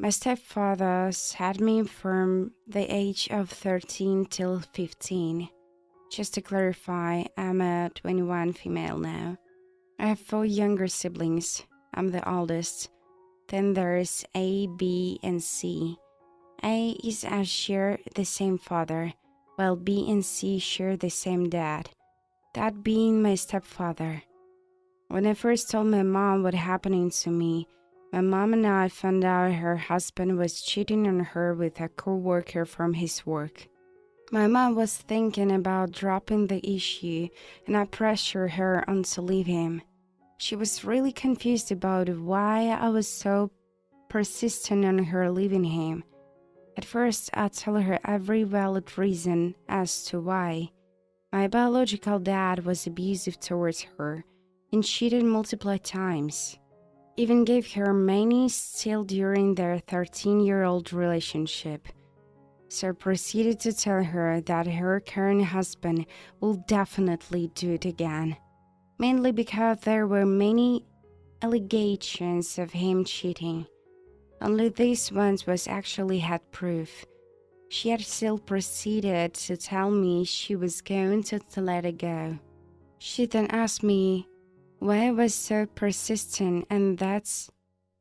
My stepfathers had me from the age of 13 till 15. Just to clarify, I'm a 21 female now. I have four younger siblings. I'm the oldest. Then there's A, B, and C. A is I share the same father, while B and C share the same dad. That being my stepfather. When I first told my mom what happening to me, my mom and I found out her husband was cheating on her with a co-worker from his work. My mom was thinking about dropping the issue and I pressured her on to leave him. She was really confused about why I was so persistent on her leaving him. At first, I told her every valid reason as to why. My biological dad was abusive towards her and cheated multiple times even gave her many still during their 13 year old relationship. So proceeded to tell her that her current husband will definitely do it again, mainly because there were many allegations of him cheating. Only this one was actually had proof. She had still proceeded to tell me she was going to let it go. She then asked me why I was so persistent, and that's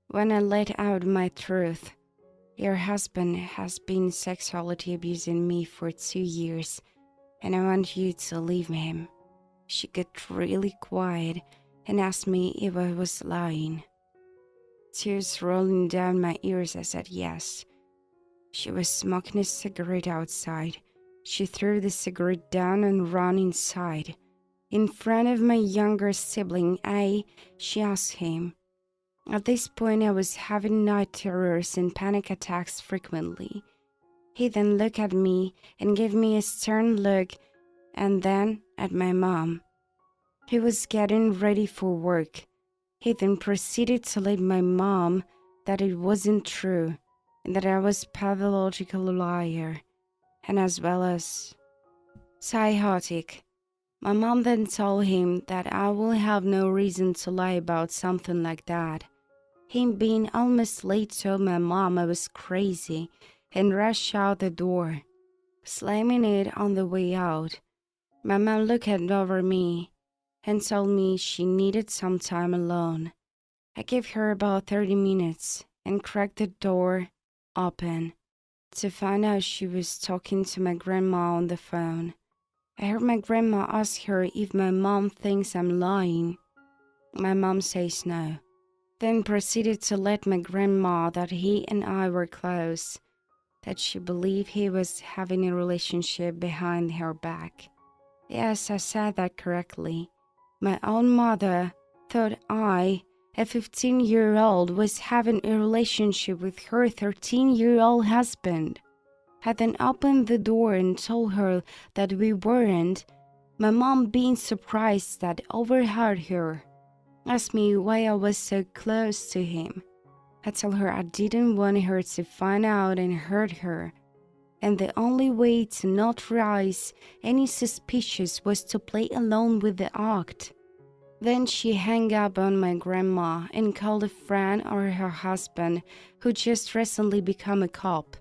when I let out my truth. Your husband has been sexually abusing me for two years, and I want you to leave him. She got really quiet and asked me if I was lying. Tears rolling down my ears, I said yes. She was smoking a cigarette outside. She threw the cigarette down and ran inside. In front of my younger sibling, I, she asked him. At this point, I was having night terrors and panic attacks frequently. He then looked at me and gave me a stern look, and then at my mom. He was getting ready for work. He then proceeded to let my mom that it wasn't true and that I was pathological liar and as well as psychotic. My mom then told him that I will have no reason to lie about something like that. Him being almost late told my mom I was crazy and rushed out the door, slamming it on the way out. My mom looked over me and told me she needed some time alone. I gave her about 30 minutes and cracked the door open to find out she was talking to my grandma on the phone. I heard my grandma ask her if my mom thinks I'm lying. My mom says no. Then proceeded to let my grandma that he and I were close, that she believed he was having a relationship behind her back. Yes, I said that correctly. My own mother thought I, a 15 year old, was having a relationship with her 13 year old husband had then opened the door and told her that we weren't, my mom being surprised that overheard her, asked me why I was so close to him. I told her I didn't want her to find out and hurt her, and the only way to not raise any suspicions was to play along with the act. Then she hung up on my grandma and called a friend or her husband who just recently become a cop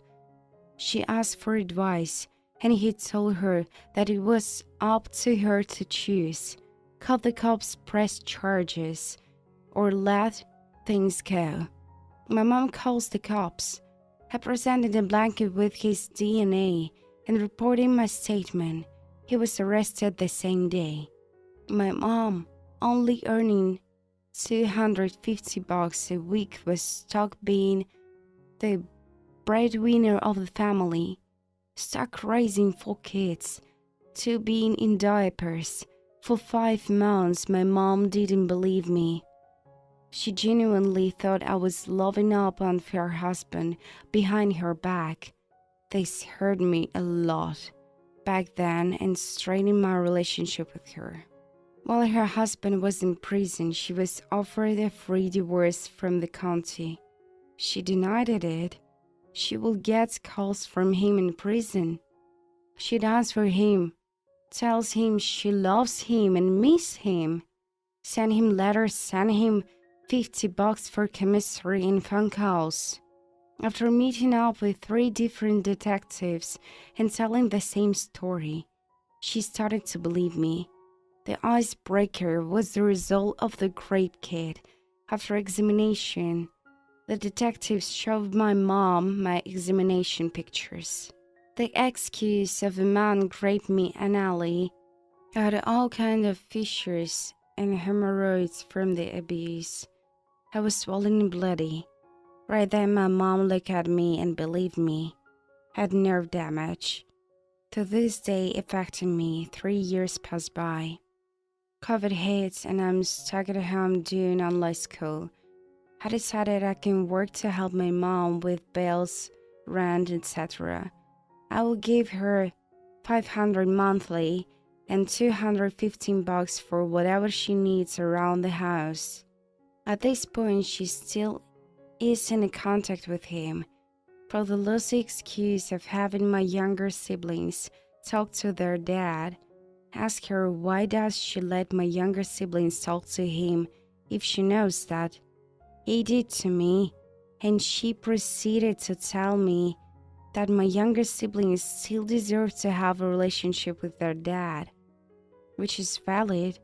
she asked for advice, and he told her that it was up to her to choose cut the cops press charges or let things go. My mom calls the cops. I presented a blanket with his DNA and reporting my statement. He was arrested the same day. My mom, only earning 250 bucks a week, was stuck being the breadwinner of the family, stuck raising four kids, two being in diapers. For five months, my mom didn't believe me. She genuinely thought I was loving up on her husband behind her back. This hurt me a lot back then and straining my relationship with her. While her husband was in prison, she was offered a free divorce from the county. She denied it she will get calls from him in prison. She does for him, tells him she loves him and miss him, send him letters, send him 50 bucks for commissary and phone calls. After meeting up with three different detectives and telling the same story, she started to believe me. The icebreaker was the result of the rape kit. After examination, the detectives showed my mom my examination pictures. The excuse of a man raped me anally. I had all kinds of fissures and hemorrhoids from the abuse. I was swollen and bloody. Right then, my mom looked at me and believed me. Had nerve damage. To this day, affecting me, three years passed by. COVID hits and I'm stuck at home doing online school. I decided I can work to help my mom with bills, rent, etc. I will give her 500 monthly and 215 bucks for whatever she needs around the house. At this point, she still is in contact with him. For the loosey excuse of having my younger siblings talk to their dad, ask her why does she let my younger siblings talk to him if she knows that he did to me, and she proceeded to tell me that my younger siblings still deserve to have a relationship with their dad, which is valid.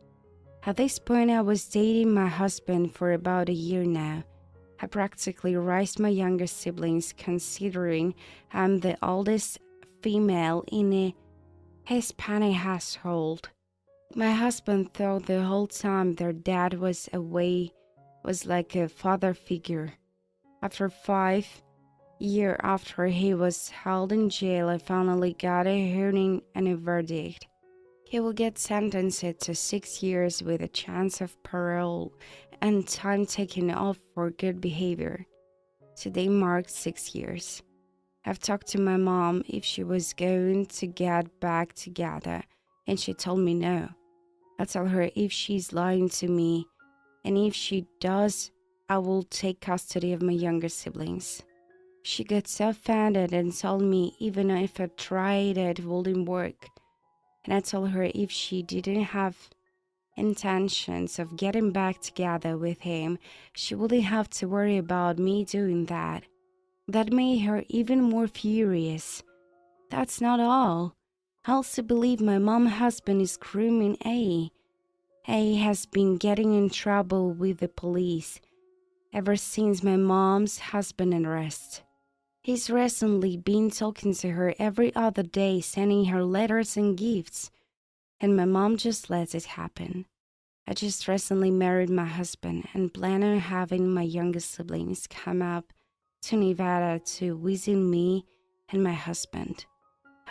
At this point, I was dating my husband for about a year now. I practically raised my younger siblings, considering I'm the oldest female in a Hispanic household. My husband thought the whole time their dad was away was like a father figure. After five year after he was held in jail, I finally got a hearing and a verdict. He will get sentenced to six years with a chance of parole and time taken off for good behavior. Today marks six years. I've talked to my mom if she was going to get back together, and she told me no. I tell her if she's lying to me, and if she does, I will take custody of my younger siblings. She got so offended and told me even if I tried it wouldn't work. And I told her if she didn't have intentions of getting back together with him, she wouldn't have to worry about me doing that. That made her even more furious. That's not all. I also believe my mom's husband is grooming A he has been getting in trouble with the police ever since my mom's husband arrest. He's recently been talking to her every other day, sending her letters and gifts, and my mom just lets it happen. I just recently married my husband and plan on having my youngest siblings come up to Nevada to visit me and my husband.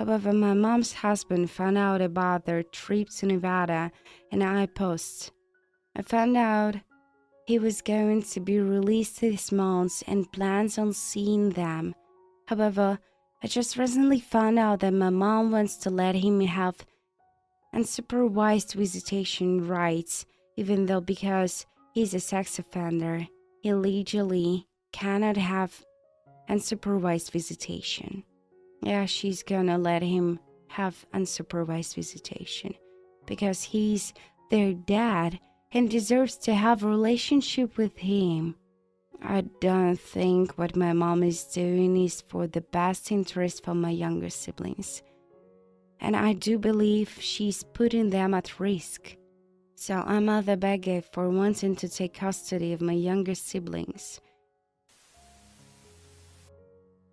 However, my mom's husband found out about their trip to Nevada and I post. I found out he was going to be released this month and plans on seeing them. However, I just recently found out that my mom wants to let him have unsupervised visitation rights, even though because he's a sex offender, he legally cannot have unsupervised visitation yeah, she's gonna let him have unsupervised visitation because he's their dad and deserves to have a relationship with him. I don't think what my mom is doing is for the best interest for my younger siblings. And I do believe she's putting them at risk. So I'm at the for wanting to take custody of my younger siblings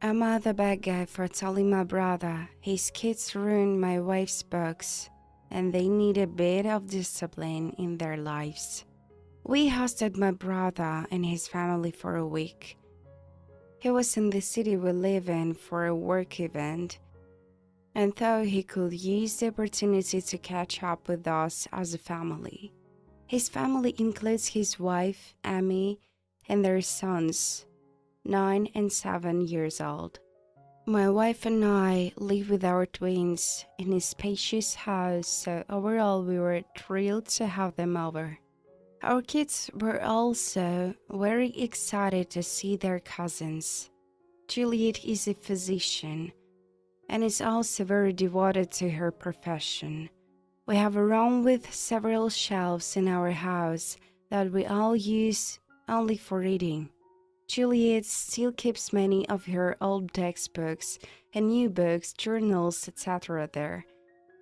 Am I the bad guy for telling my brother his kids ruined my wife's books and they need a bit of discipline in their lives? We hosted my brother and his family for a week. He was in the city we live in for a work event and thought he could use the opportunity to catch up with us as a family. His family includes his wife, Amy, and their sons, 9 and 7 years old. My wife and I live with our twins in a spacious house, so overall we were thrilled to have them over. Our kids were also very excited to see their cousins. Juliet is a physician and is also very devoted to her profession. We have a room with several shelves in our house that we all use only for reading. Juliet still keeps many of her old textbooks and new books, journals, etc. there,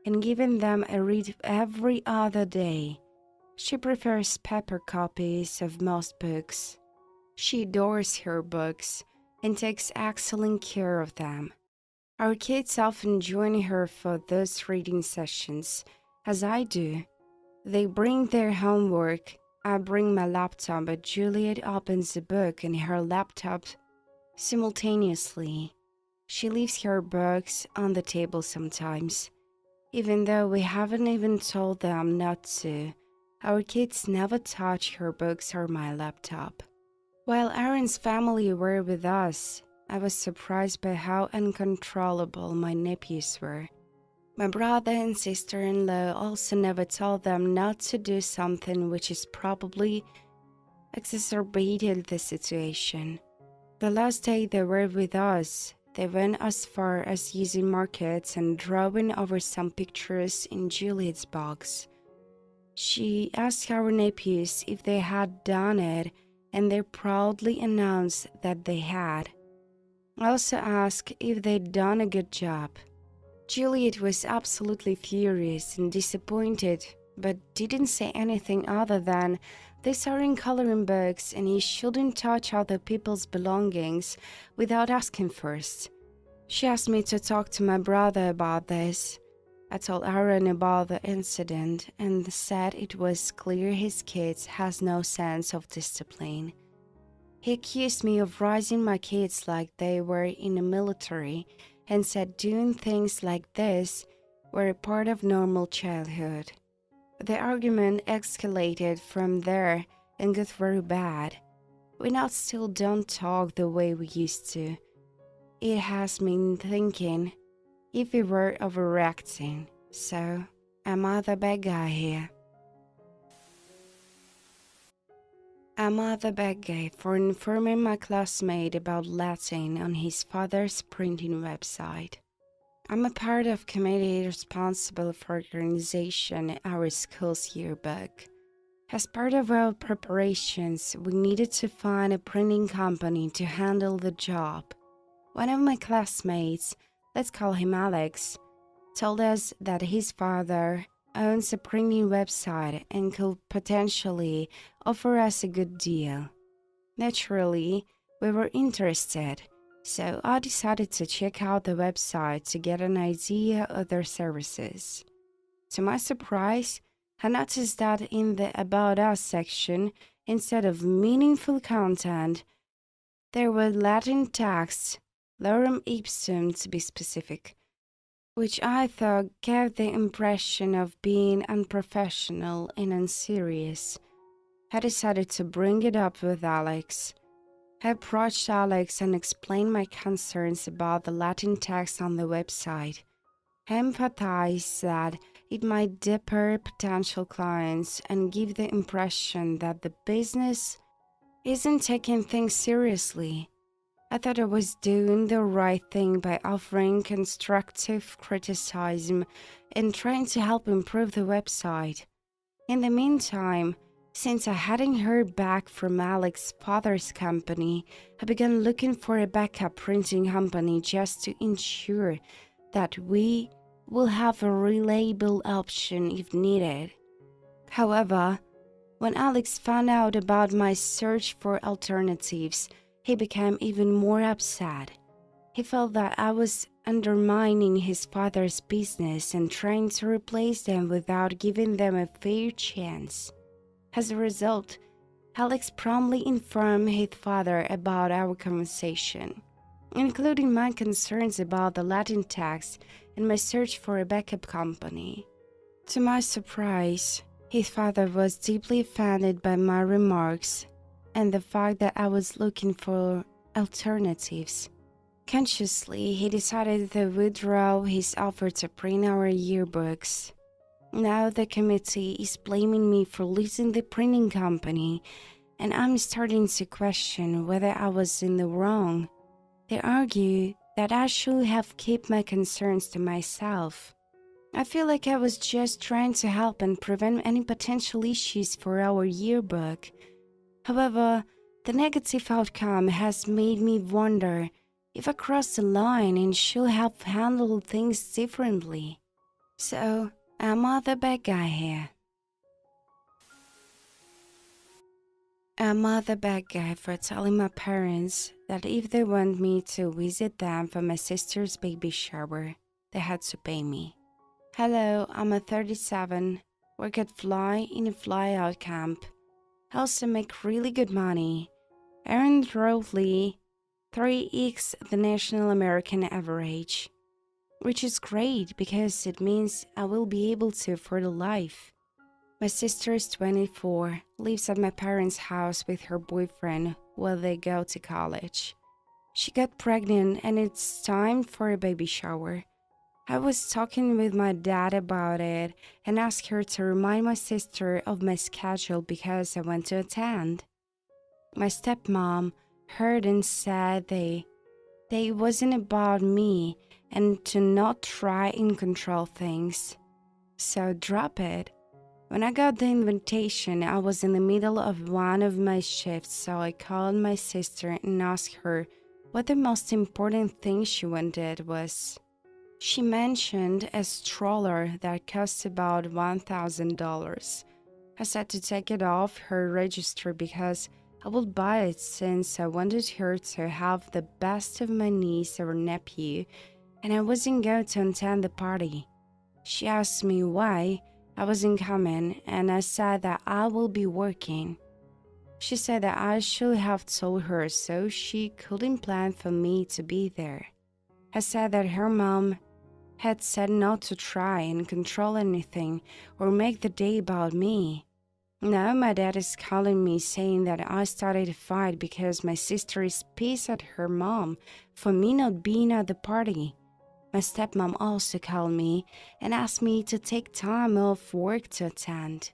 and giving them a read every other day. She prefers paper copies of most books. She adores her books and takes excellent care of them. Our kids often join her for those reading sessions, as I do. They bring their homework I bring my laptop, but Juliet opens the book and her laptop simultaneously. She leaves her books on the table sometimes. Even though we haven't even told them not to, our kids never touch her books or my laptop. While Aaron's family were with us, I was surprised by how uncontrollable my nephews were. My brother and sister in law also never told them not to do something which is probably exacerbated the situation. The last day they were with us, they went as far as using markers and drawing over some pictures in Juliet's box. She asked our nephews if they had done it, and they proudly announced that they had. I also asked if they'd done a good job. Juliet was absolutely furious and disappointed, but didn't say anything other than, These are in coloring books and you shouldn't touch other people's belongings without asking first. She asked me to talk to my brother about this. I told Aaron about the incident and said it was clear his kids has no sense of discipline. He accused me of raising my kids like they were in the military and said doing things like this were a part of normal childhood. The argument escalated from there and got very bad. We now still don't talk the way we used to. It has me thinking if we were overreacting. So, am I the bad guy here? I the bad for informing my classmate about Latin on his father's printing website? I'm a part of committee responsible for organization our school's yearbook. As part of our preparations, we needed to find a printing company to handle the job. One of my classmates, let's call him Alex, told us that his father owns a printing website and could potentially offer us a good deal. Naturally, we were interested, so I decided to check out the website to get an idea of their services. To my surprise, I noticed that in the About Us section, instead of meaningful content, there were Latin texts, lorem ipsum to be specific, which I thought gave the impression of being unprofessional and unserious. I decided to bring it up with Alex. I approached Alex and explained my concerns about the Latin text on the website. I empathized that it might deter potential clients and give the impression that the business isn't taking things seriously. I thought I was doing the right thing by offering constructive criticism and trying to help improve the website. In the meantime, since I hadn't heard back from Alex's father's company, I began looking for a backup printing company just to ensure that we will have a reliable option if needed. However, when Alex found out about my search for alternatives, he became even more upset. He felt that I was undermining his father's business and trying to replace them without giving them a fair chance. As a result, Alex promptly informed his father about our conversation, including my concerns about the Latin text and my search for a backup company. To my surprise, his father was deeply offended by my remarks and the fact that I was looking for alternatives. Consciously, he decided to withdraw his offer to print our yearbooks. Now the committee is blaming me for losing the printing company, and I'm starting to question whether I was in the wrong. They argue that I should have kept my concerns to myself. I feel like I was just trying to help and prevent any potential issues for our yearbook. However, The negative outcome has made me wonder if I crossed the line and should have handled things differently. So, am I the bad guy here? Am I the bad guy for telling my parents that if they want me to visit them for my sister's baby shower, they had to pay me? Hello, I'm a 37, work at Fly in a fly out camp. I also make really good money, earned roughly 3x the national American average, which is great because it means I will be able to afford a life. My sister is 24, lives at my parents' house with her boyfriend while they go to college. She got pregnant and it's time for a baby shower. I was talking with my dad about it and asked her to remind my sister of my schedule because I went to attend. My stepmom heard and said they they wasn't about me and to not try and control things. So drop it. When I got the invitation, I was in the middle of one of my shifts, so I called my sister and asked her what the most important thing she wanted was. She mentioned a stroller that cost about $1,000. I said to take it off her register because I would buy it since I wanted her to have the best of my niece or nephew, and I wasn't going to attend the party. She asked me why I wasn't coming, and I said that I will be working. She said that I should have told her so she couldn't plan for me to be there. I said that her mom had said not to try and control anything or make the day about me. Now my dad is calling me saying that I started a fight because my sister is pissed at her mom for me not being at the party. My stepmom also called me and asked me to take time off work to attend.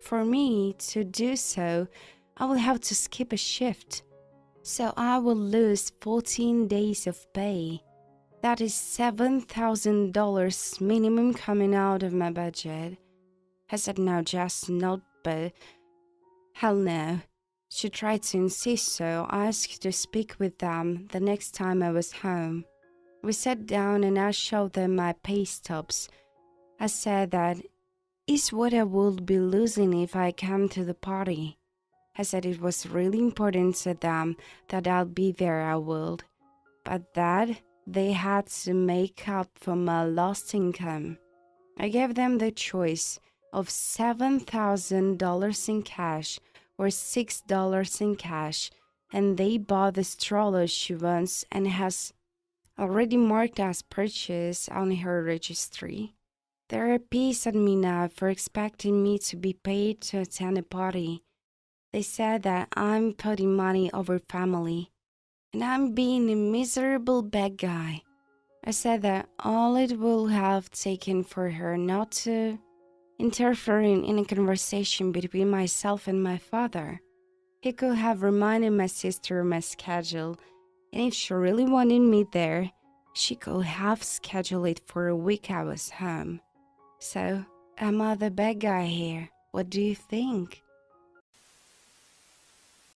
For me to do so, I will have to skip a shift. So I will lose 14 days of pay. That is $7,000 minimum coming out of my budget. I said no, just not but hell no. She tried to insist, so I asked to speak with them the next time I was home. We sat down and I showed them my pay stubs. I said that is what I would be losing if I come to the party. I said it was really important to them that I'll be there, I would, but that they had to make up for my lost income. I gave them the choice of $7,000 in cash or $6 in cash, and they bought the stroller she wants and has already marked as purchase on her registry. They're pissed at me now for expecting me to be paid to attend a party. They said that I'm putting money over family, and I'm being a miserable bad guy. I said that all it will have taken for her not to interfere in a conversation between myself and my father. He could have reminded my sister of my schedule, and if she really wanted me there, she could have scheduled it for a week I was home. So, am I the bad guy here? What do you think?